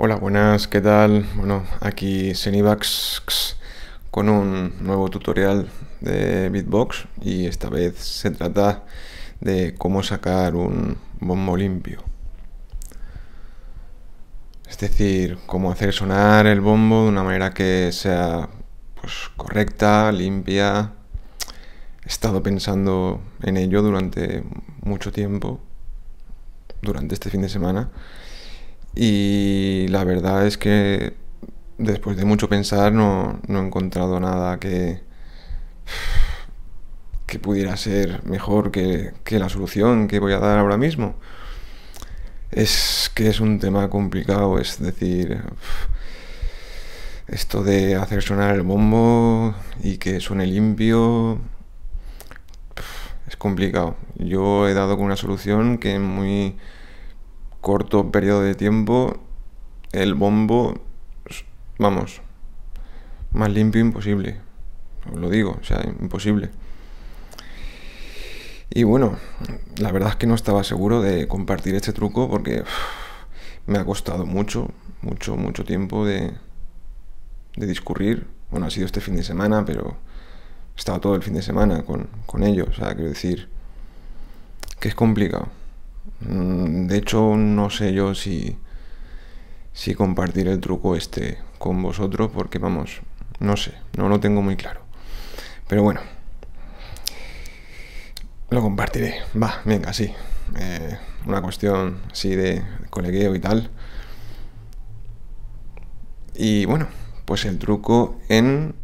Hola, buenas, ¿qué tal? Bueno, aquí Senivax con un nuevo tutorial de Bitbox y esta vez se trata de cómo sacar un bombo limpio. Es decir, cómo hacer sonar el bombo de una manera que sea pues, correcta, limpia. He estado pensando en ello durante mucho tiempo, durante este fin de semana y la verdad es que después de mucho pensar no, he encontrado nada que, que pudiera ser mejor que, que, la solución que voy a dar ahora mismo. Es que es un tema complicado, es decir, esto de hacer sonar el bombo y que suene limpio es complicado. Yo he dado con una solución que muy corto periodo de tiempo el bombo, vamos, más limpio imposible. Os lo digo, o sea, imposible. Y bueno, la verdad es que no estaba seguro de compartir este truco porque me ha costado mucho, mucho, mucho tiempo de, de discurrir. Bueno, ha sido este fin de semana, pero he estado todo el fin de semana con, con ellos. O sea, quiero decir que es complicado. Mm, de hecho, no sé yo si, si compartir el truco este con vosotros, porque vamos, no sé, no lo tengo muy claro. Pero bueno, lo compartiré. Va, venga, sí. Eh, una cuestión así de colegueo y tal. Y bueno, pues el truco en